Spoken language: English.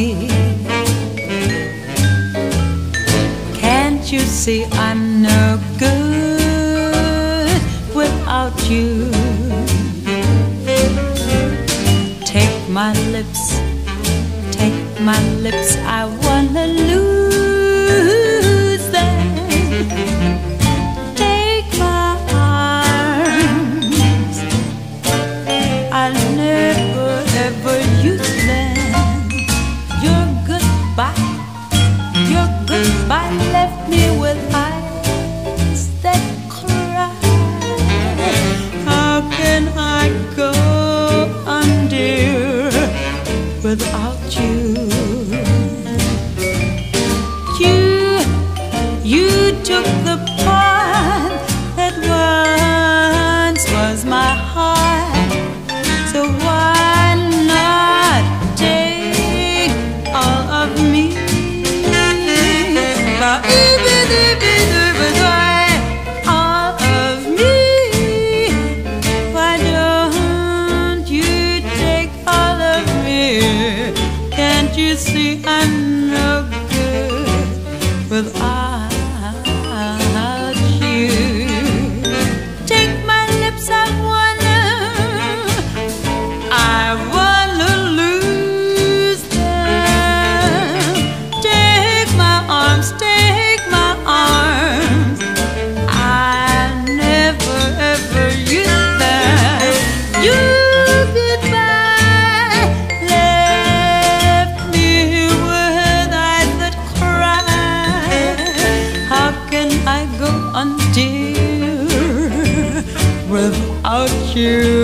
me. Can't you see I'm no good without you? Take my lips, take my lips, I wanna goodbye. Your goodbye left me with eyes that cry. How can I go on, dear, without? you.